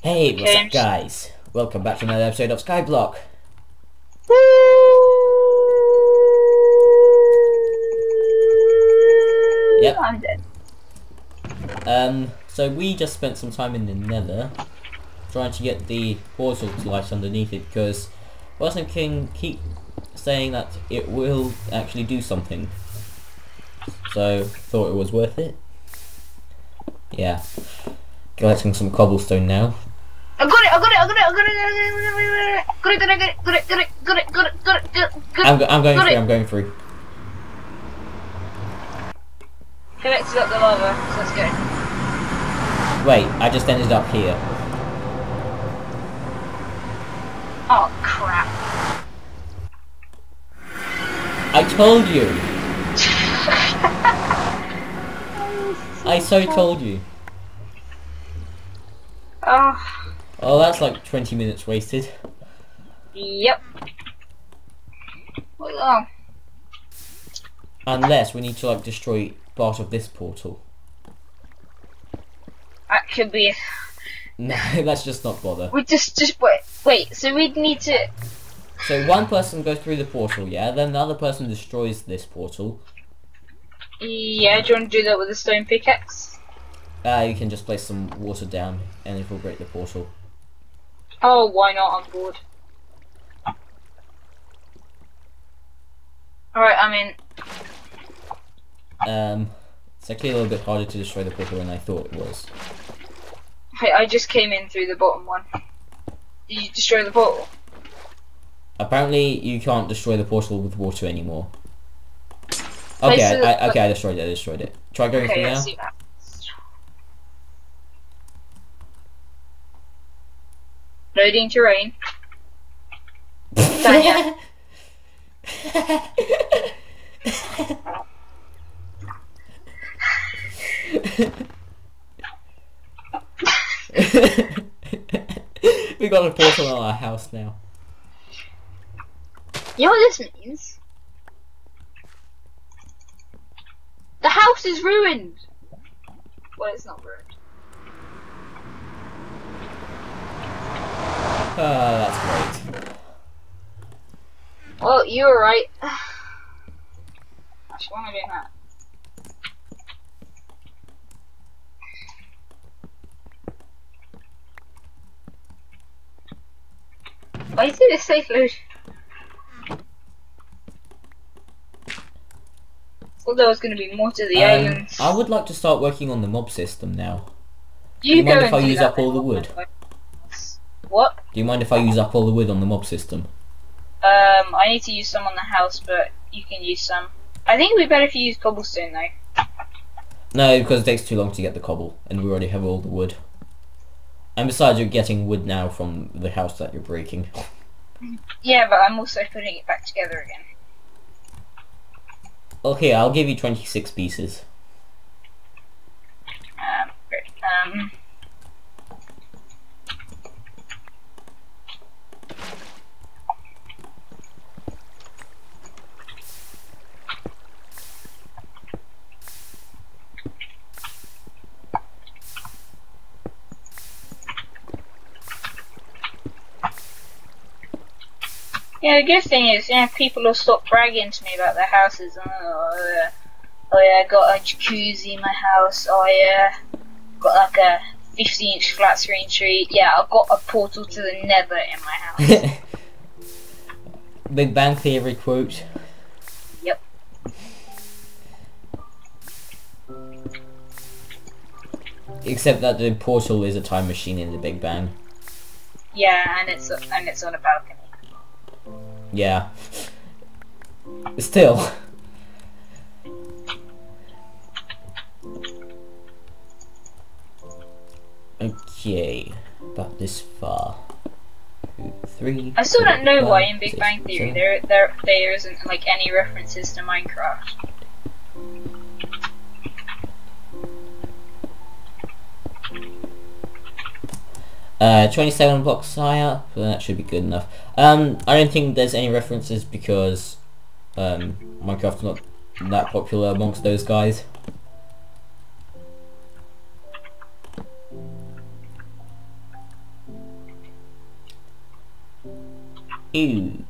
Hey, what's up guys? Welcome back to another episode of Skyblock. Yep. I'm dead. Um, so we just spent some time in the nether trying to get the portal to light underneath it because Wilson King keep saying that it will actually do something. So thought it was worth it. Yeah. Collecting some cobblestone now. I got it! I got it! I got it! I got it! I got it! Got it! Got it! Got it! Got it! Got it! Got it! Got it! I'm, go I'm going got free. It. I'm going free. Connected up the lava. So let's go. Wait, I just ended up here. Oh crap! I told you. I so told you. Oh. Oh, that's like 20 minutes wasted. yep. Oh, Unless we need to like destroy part of this portal. that could be. No, let's just not bother. We just, just wait, wait. So we'd need to. So one person goes through the portal, yeah, then the other person destroys this portal. Yeah, do you want to do that with a stone pickaxe? Uh, you can just place some water down and it will break the portal. Oh, why not? I'm bored. Alright, I'm in. Um, it's actually a little bit harder to destroy the portal than I thought it was. Hey, I just came in through the bottom one. Did you destroy the portal? Apparently, you can't destroy the portal with water anymore. Okay, I, I, okay, I destroyed it. I destroyed it. Try going Okay, through now. let's see that. Loading terrain. Dang we got a portal in our house now. You know what this means? The house is ruined! Well, it's not ruined. Ah, that's great. Well, you were right. Actually, why am I doing that? Why is it a safe load? Thought there was going to be more to the Um, islands. I would like to start working on the mob system now. you you mind if I use up all the wood? Do you mind if I use up all the wood on the mob system? Um, I need to use some on the house, but you can use some. I think it'd be better if you use cobblestone though. No, because it takes too long to get the cobble, and we already have all the wood. And besides, you're getting wood now from the house that you're breaking. Yeah, but I'm also putting it back together again. Okay, I'll give you 26 pieces. Um, great. Um, the good thing is, yeah, people will stop bragging to me about their houses. Oh, yeah. Oh yeah, I got a jacuzzi in my house. Oh yeah, got like a 15 inch flat screen tree. Yeah, I've got a portal to the nether in my house. Big Bang Theory quote. Yep. Except that the portal is a time machine in the Big Bang. yeah, and it's and it's on a. Yeah. Still. Okay, about this far. Two, three. I still don't know four, why in Big six, Bang Theory seven. there there there isn't like any references to Minecraft. Uh, 27 blocks higher, so that should be good enough. Um, I don't think there's any references because um, Minecraft's not that popular amongst those guys. Ew.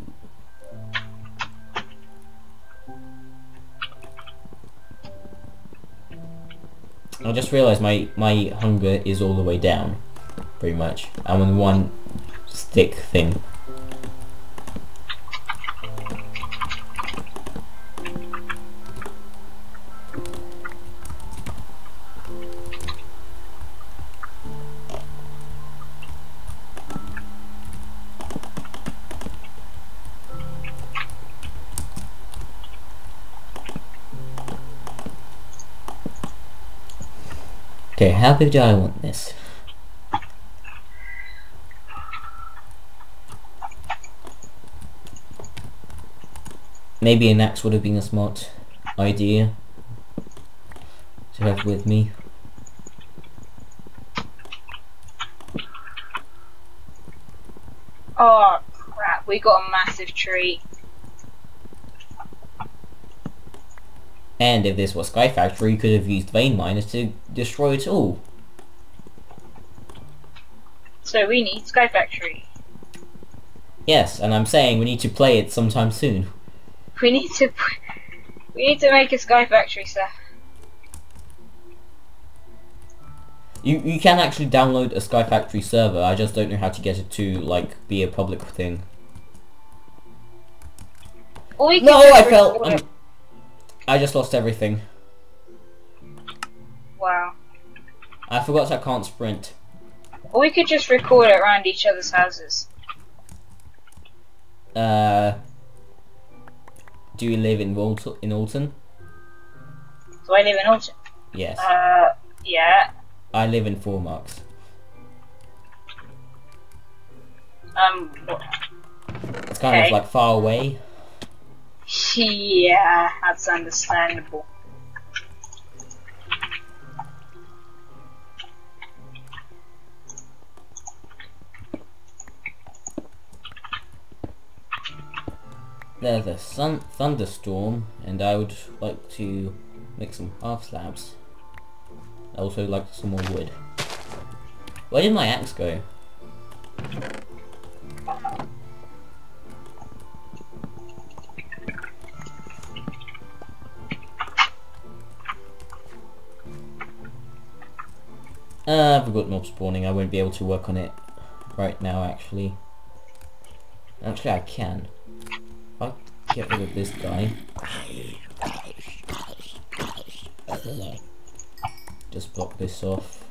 I just realised my, my hunger is all the way down pretty much. I'm on one stick thing. Okay, how big do I want this? Maybe an axe would have been a smart idea to have with me. Oh crap, we got a massive tree. And if this was Sky Factory, you could have used vein miners to destroy it all. So we need Sky Factory. Yes, and I'm saying we need to play it sometime soon. We need to we need to make a Sky Factory, sir. You you can actually download a Sky Factory server. I just don't know how to get it to like be a public thing. Or we could No, I fell. I'm- I just lost everything. Wow. I forgot I can't sprint. Or we could just record it around each other's houses. Uh, do you live in Walton? In Alton? Do I live in Alton? Yes. Uh, yeah. I live in Four Marks. Um, It's kind Okay. of like far away. yeah, that's understandable. There's a sun thunderstorm, and I would like to make some half slabs. I also like some more wood. Where did my axe go? Uh, I've got mob spawning. I won't be able to work on it right now, actually. Actually, I can. Get rid of this guy. Just block this off.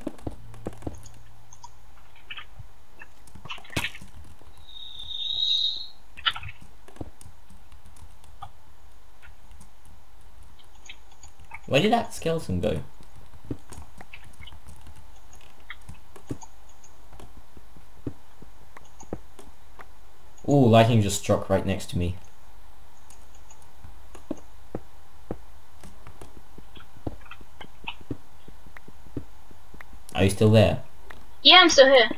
Where did that skeleton go? Ooh, lightning just struck right next to me. Are you still there? Yeah, I'm still here.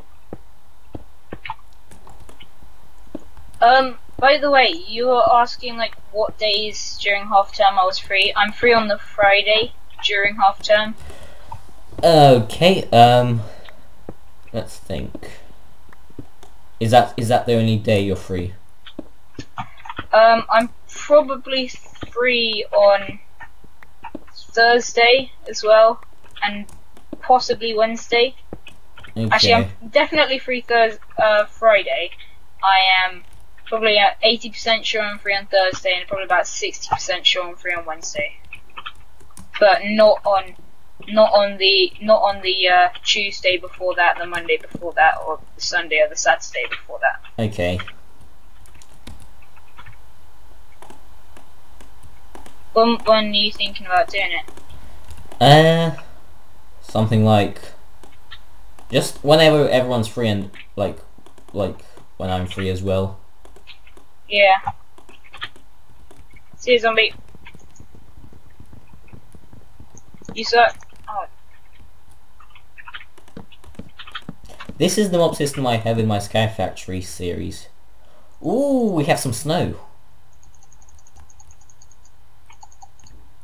Um, by the way, you were asking like what days during half term I was free. I'm free on the Friday during half term. Okay, um let's think. Is that is that the only day you're free? Um, I'm probably free on Thursday as well, and possibly Wednesday. Okay. Actually, I'm definitely free Thursday, uh, Friday. I am probably at 80% sure I'm free on Thursday, and probably about 60% sure I'm free on Wednesday. But not on, not on the, not on the uh, Tuesday before that, the Monday before that, or the Sunday or the Saturday before that. Okay. When, when are you thinking about doing it? Uh something like just whenever everyone's free and like like when I'm free as well. Yeah. See you, zombie. You suck. Oh, This is the mob system I have in my Sky Factory series. Ooh, we have some snow.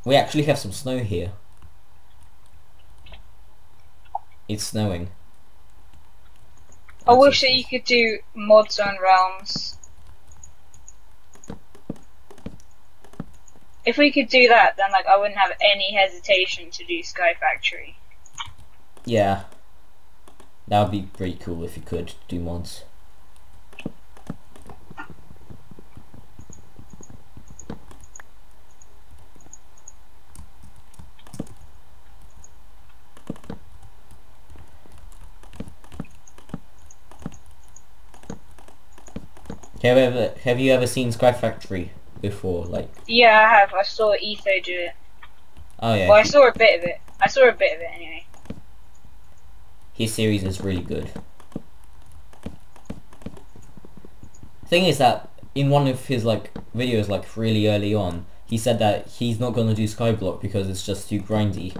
We actually have some snow here. It's snowing. I wish it. that you could do mods on realms. If we could do that, then like I wouldn't have any hesitation to do Sky Factory. Yeah. That would be pretty cool if you could do mods. Have you ever have you ever seen Sky Factory before? Like, Yeah, I have. I saw Etho do it. oh yeah, Well, I saw a bit of it. I saw a bit of it anyway. his series is really good. Thing is that in one of his like videos, like really early on, he said that he's not gonna do Skyblock because it's just too grindy,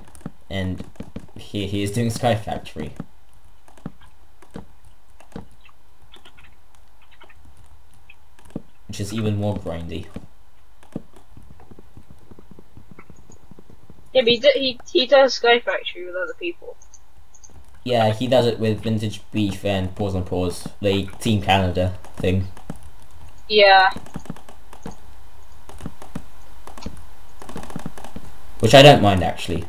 and here he is doing Sky Factory. Which is even more grindy. Yeah, but he, do, he, he does Sky Factory with other people. Yeah, he does it with Vintage Beef and PauseUnpause, the Team Canada thing. Yeah. Which I don't mind actually.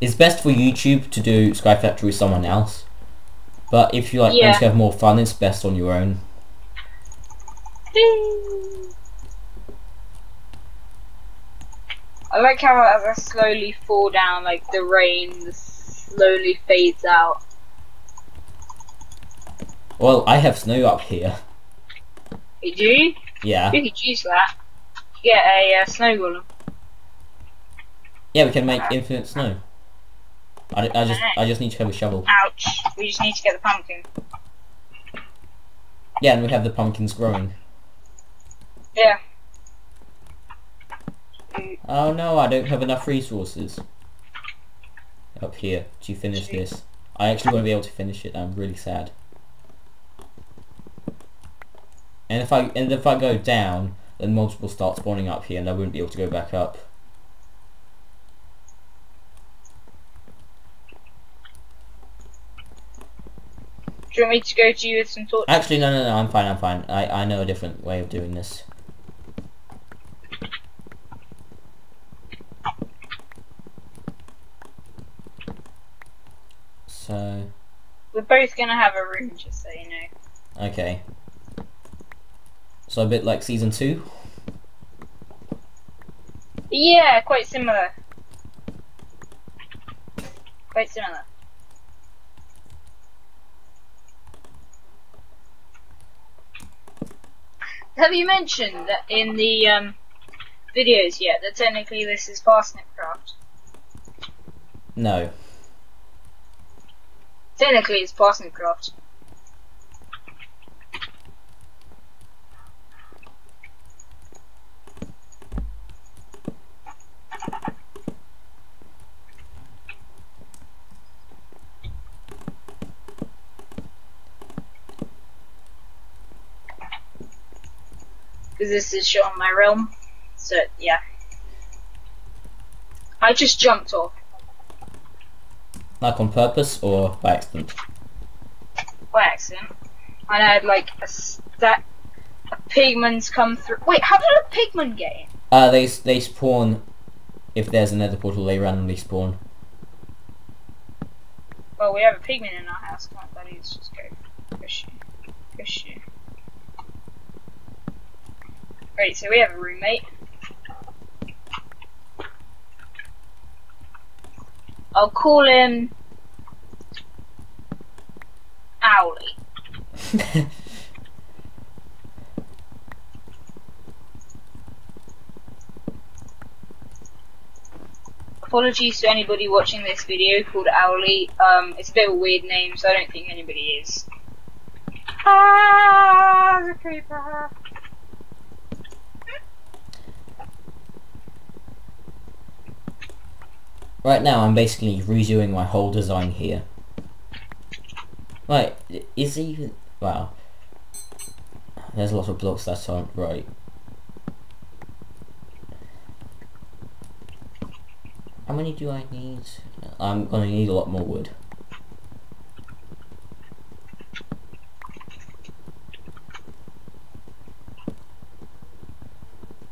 It's best for YouTube to do Sky Factory with someone else. But if you like Yeah. want to have more fun, it's best on your own. I like how as I slowly fall down, like the rain slowly fades out. Well, I have snow up here. You do? Yeah. You could use that. Get a uh, snow golem. Yeah, we can make infinite snow. I, I just I just need to have a shovel. Ouch. We just need to get the pumpkin. Yeah, and we have the pumpkins growing. Yeah. Oh no, I don't have enough resources. Up here to finish this. I actually won't be able to finish it. I'm really sad. And if I and if I go down, then mobs will start spawning up here, and I won't be able to go back up. Do you want me to go to you with some torches? Actually, no, no, no. I'm fine. I'm fine. I I know a different way of doing this. So We're both gonna have a room, just so you know. okay. So a bit like season two. Yeah, quite similar. Quite similar. Have you mentioned that in the um, videos yet that technically this is parsnip craft? No. Technically it's parsnip craft. This is showing my realm. So, yeah. I just jumped off. Like on purpose or by accident? by accident. And I had like a stack of pigments come through. Wait, how did a pigman get in? Uh, they they spawn. If there's another portal, they randomly spawn. Well, we have a pigman in our house. On, buddy, let's just go. Push you. Push you. Great, so we have a roommate. I'll call him Owly. Apologies to anybody watching this video called Owly. Um, it's a bit of a weird name, so I don't think anybody is. Ah, the creeper. Right now, I'm basically redoing my whole design here. Right, is even wow. There's a lot of blocks that aren't right. How many do I need? I'm gonna need a lot more wood.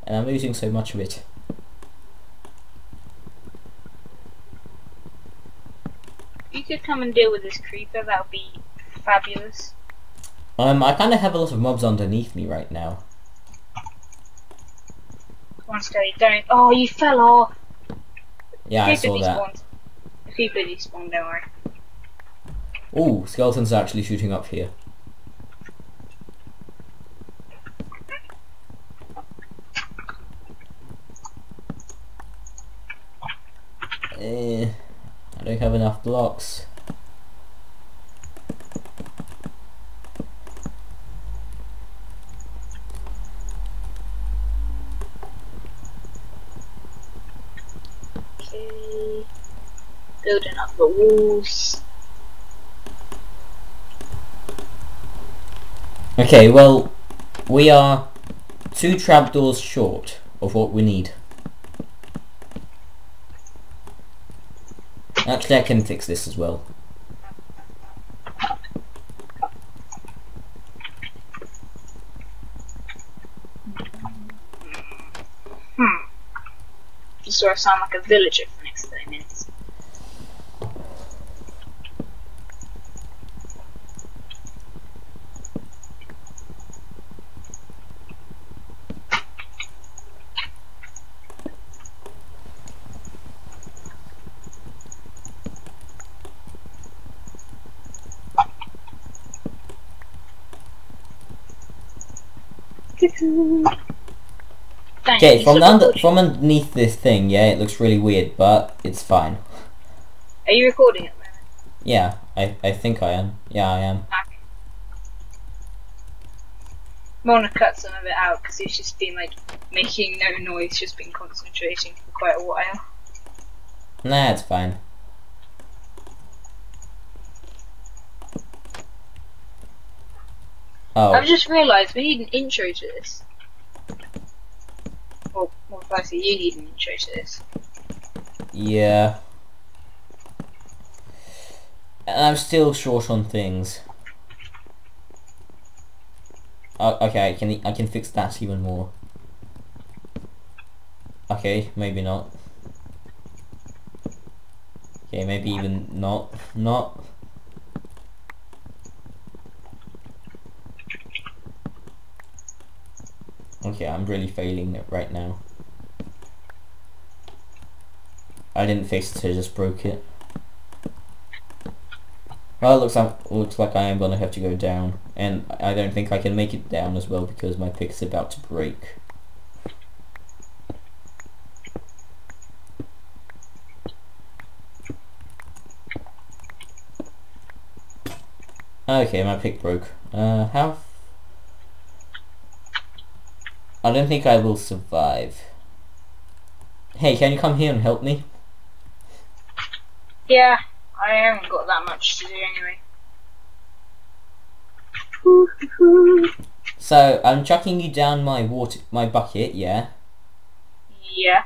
and I'm losing so much of it. If you could come and deal with this creeper, that would be fabulous. Um, I kind of have a lot of mobs underneath me right now. Come on, don't. Oh, you fell off. Yeah, I saw that. creeper despawned, don't worry. Ooh, skeletons are actually shooting up here. Eh, don't have enough blocks. Okay. Building up the walls. Okay, well, we are two trapdoors short of what we need. I can fix this as well. Hmm. You sort of sound like a villager for the next 30 minutes. Thank Okay, from under, from underneath this thing, yeah, it looks really weird, but it's fine. Are you recording it? Yeah, I, I think I am. Yeah, I am. Okay. I'm gonna cut some of it out because he's just been like making no noise, just been concentrating for quite a while. Nah, it's fine. Oh, I've just realised we need an intro to this. Or more precisely, you need an intro to this. yeah. And I'm still short on things. Oh, okay, I can I can fix that even more. Okay, maybe not. Okay, maybe even not. Not. Okay, I'm really failing it right now. I didn't fix it, I just broke it. Well, it looks like looks like I am gonna have to go down, and I don't think I can make it down as well because my pick's about to break. Okay, my pick broke. Uh, how? I don't think I will survive. Hey, can you come here and help me? Yeah, I haven't got that much to do anyway. So I'm chucking you down my water, my bucket, yeah, Yeah.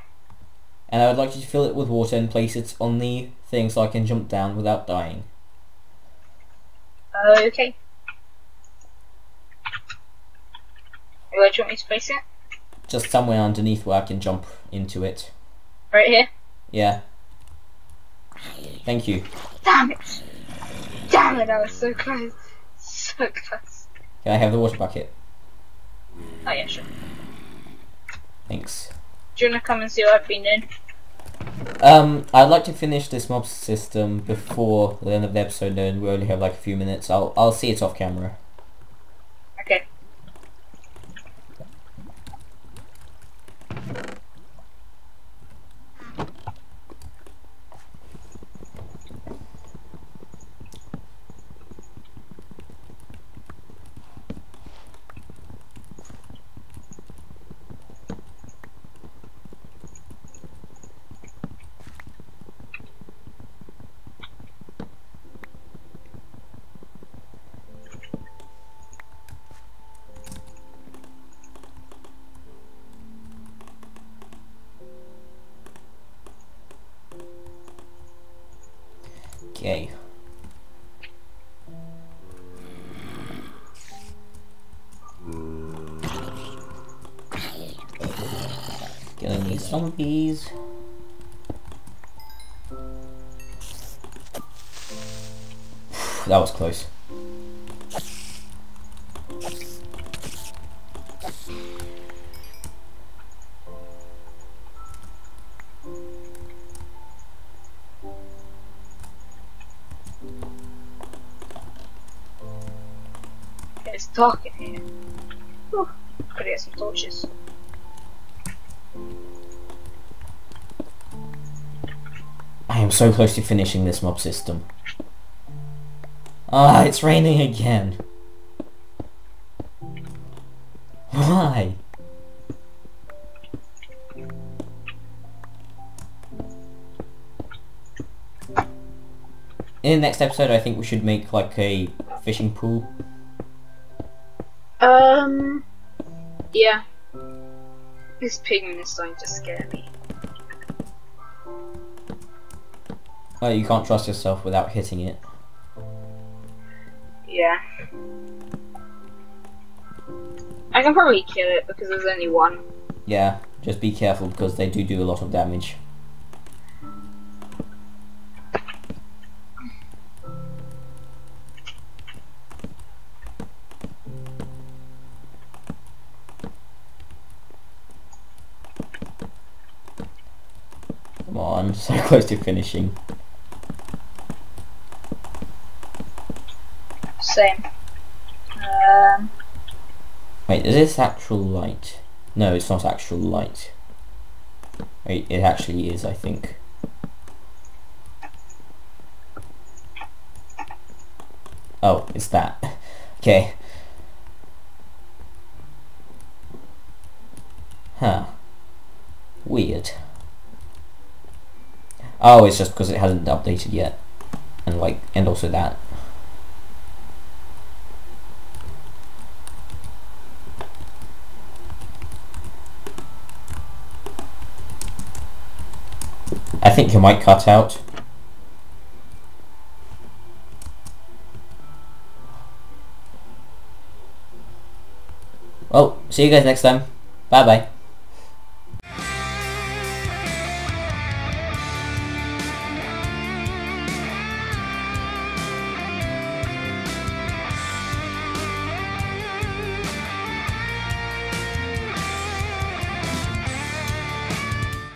and I would like you to fill it with water and place it on the thing so I can jump down without dying. Okay. Where do you want me to place it? Just somewhere underneath where I can jump into it. Right here. Yeah. Thank you. Damn it! Damn it! I was so close. So close. Can I have the water bucket? Oh yeah, sure. Thanks. Do you wanna come and see what I've been doing? Um, I'd like to finish this mob system before the end of the episode. And we only have like a few minutes. I'll I'll see it off camera. Zombies, zombies. that was close. It's dark in here. Whew. Could some torches. So close to finishing this mob system. Ah, it's raining again. Why? In the next episode, I think we should make like a fishing pool. Um. Yeah. This pigman is starting to scare me. Oh, you can't trust yourself without hitting it. Yeah. I can probably kill it because there's only one. Yeah, just be careful because they do do a lot of damage. Come on, so close to finishing. Same. Um. Wait, is this actual light? No, it's not actual light. It actually is, I think. Oh, it's that. Okay. Huh. Weird. Oh, it's just because it hasn't updated yet. And like, and also that. Might cut out. Well, see you guys next time. Bye bye.